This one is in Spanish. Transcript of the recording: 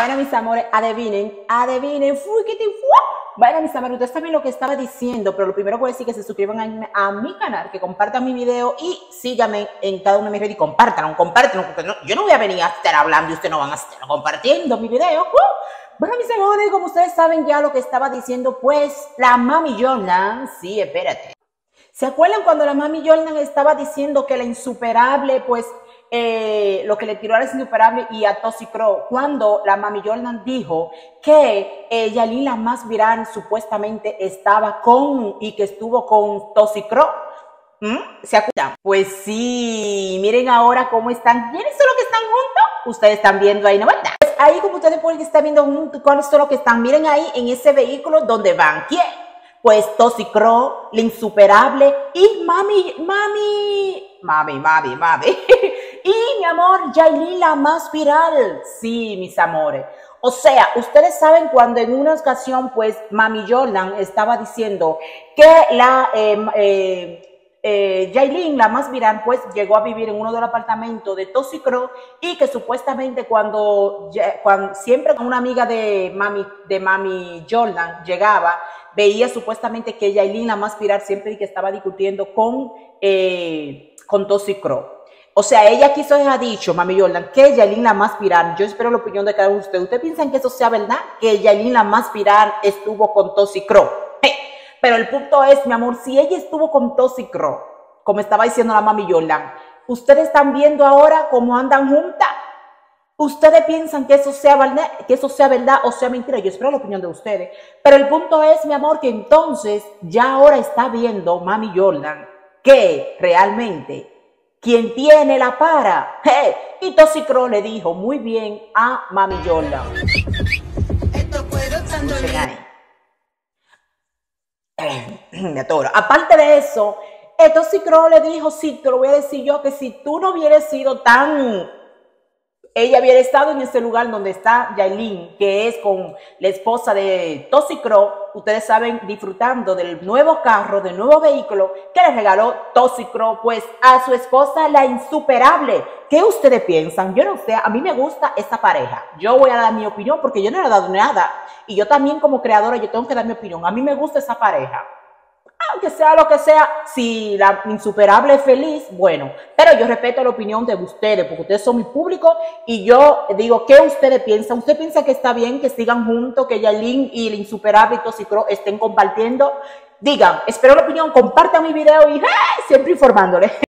Bueno, mis amores, adivinen, adivinen. Bueno, mis amores, ustedes saben lo que estaba diciendo, pero lo primero que voy a decir es que se suscriban a, mi canal, que compartan mi video y síganme en cada uno de mis redes y compártanlo, compártanlo, porque yo no voy a venir a estar hablando y ustedes no van a estar compartiendo mi video. ¡Uh! Bueno, mis amores, como ustedes saben ya lo que estaba diciendo, pues la mami Jordan, sí, espérate. ¿Se acuerdan cuando la mami Jordan estaba diciendo que la insuperable, pues, eh, lo que le tiró a la insuperable y a Toxicro? Cuando la mami Jordan dijo que eh, Yalin la más viral supuestamente estaba con y que estuvo con Toxicro. ¿Mm? ¿Se acuerdan? Pues sí, miren ahora cómo están. ¿Quiénes son los que están juntos? Ustedes están viendo ahí, ¿no verdad? Pues ahí como ustedes pueden estar viendo ¿cuáles son los que están? Miren ahí en ese vehículo donde van. ¿Quién? Pues Toxicro, la insuperable y mami, mami, mami, mami, mami. Y mi amor, Yailin, la más viral. Sí, mis amores. O sea, ustedes saben cuando en una ocasión, pues, Mami Jordan estaba diciendo que la eh, eh, eh, la más viral, pues llegó a vivir en uno de los apartamentos de Toxicro y que supuestamente cuando, siempre una amiga de Mami, de Mami Jordan llegaba, veía supuestamente que Yailin, la más viral, siempre que estaba discutiendo con, eh, con. O sea, ella quiso dejar dicho, Mami Jordan, que Yailin la más viral. Yo espero la opinión de cada uno de ustedes. ¿Ustedes piensan que eso sea verdad? Que Yailin la más viral estuvo con Toxicro. Pero el punto es, mi amor, si ella estuvo con Toxicro, como estaba diciendo la Mami Jordan, ustedes están viendo ahora cómo andan juntas. Ustedes piensan que eso sea verdad, que eso sea verdad o sea mentira. Yo espero la opinión de ustedes. Pero el punto es, mi amor, que entonces ya ahora está viendo Mami Jordan que realmente quien tiene la para. ¡Hey! Y Toxicro le dijo muy bien a Mami Jordan. Esto ahí. Me atoro. Aparte de eso, sí creo le dijo, sí, te lo voy a decir yo, que si tú no hubieras sido tan... Ella hubiera estado en ese lugar donde está Yailin, que es con la esposa de Toxicro, ustedes saben, disfrutando del nuevo carro, del nuevo vehículo que le regaló Toxicro, pues a su esposa, la insuperable. ¿Qué ustedes piensan? Yo no sé, a mí me gusta esta pareja. Yo voy a dar mi opinión porque yo no le he dado nada. Y yo también como creadora, yo tengo que dar mi opinión. A mí me gusta esa pareja aunque sea lo que sea, si la insuperable es feliz, bueno, pero yo respeto la opinión de ustedes, porque ustedes son mi público y yo digo, ¿qué ustedes piensan? ¿Usted piensa que está bien que sigan juntos, que Yailin y la insuperable y Toxicro estén compartiendo? Digan, espero la opinión, compartan mi video y siempre informándole.